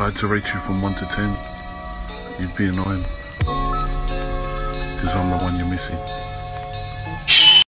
I had to rate you from 1 to 10, you'd be a 9. Because I'm the one you're missing.